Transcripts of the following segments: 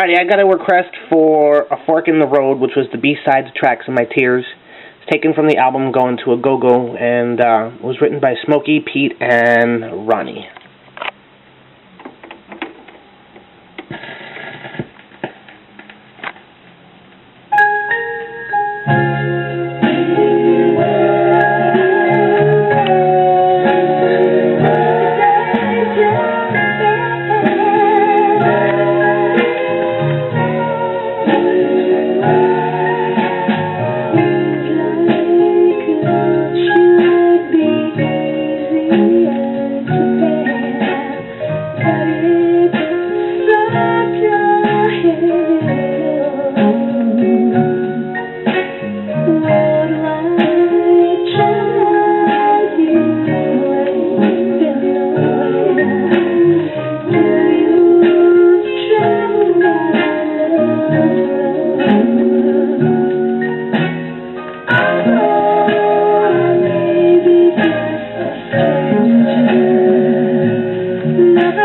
Alrighty, I got a request for A Fork in the Road, which was the B-side to Tracks of My Tears. It's taken from the album Going to a Go-Go, and uh, was written by Smokey, Pete, and Ronnie.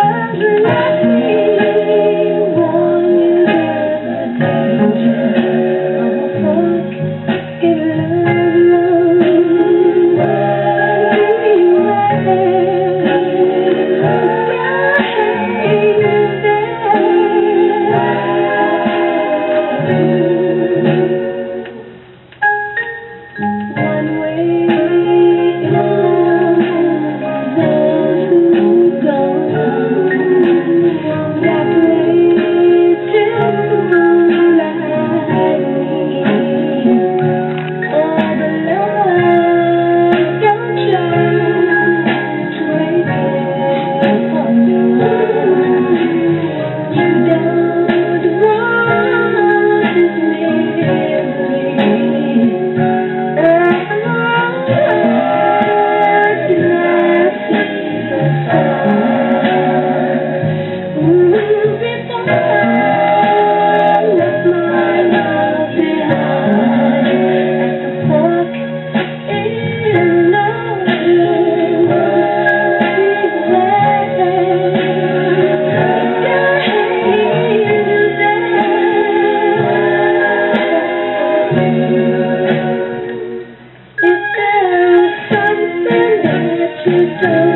Hallelujah. Thank you.